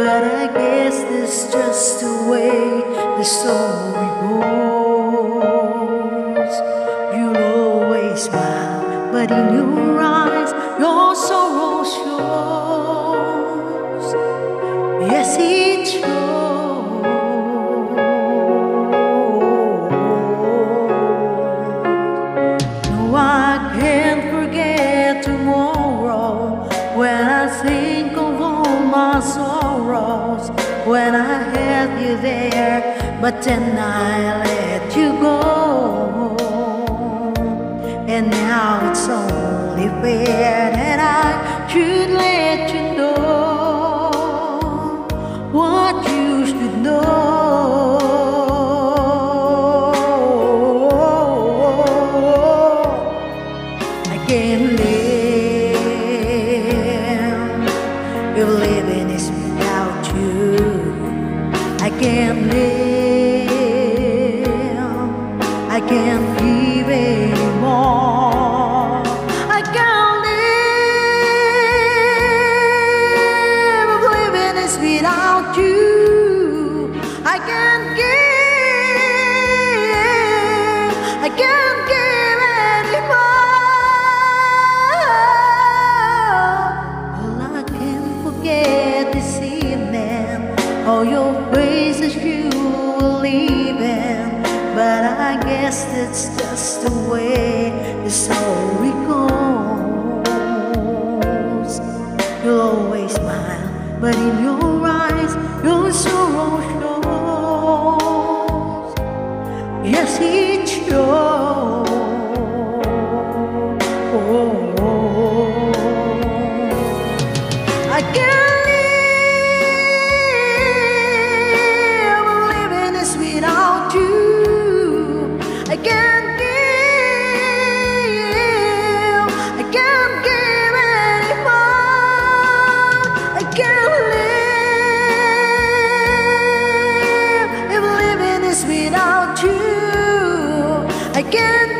But I guess this just the way the story goes. You'll always smile, but in your eyes, your sorrow shows. Yes, it shows. No, I can't forget tomorrow when I think of all my sorrows. When I had you there, but then I let you go. And now it's only fair that I should let you know what you should know. I can't live if living without you. I can't give. I can't give anymore. All I can forget this evening, all your faces you were leaving. But I guess that's just the way the story goes. You'll always smile, but in your live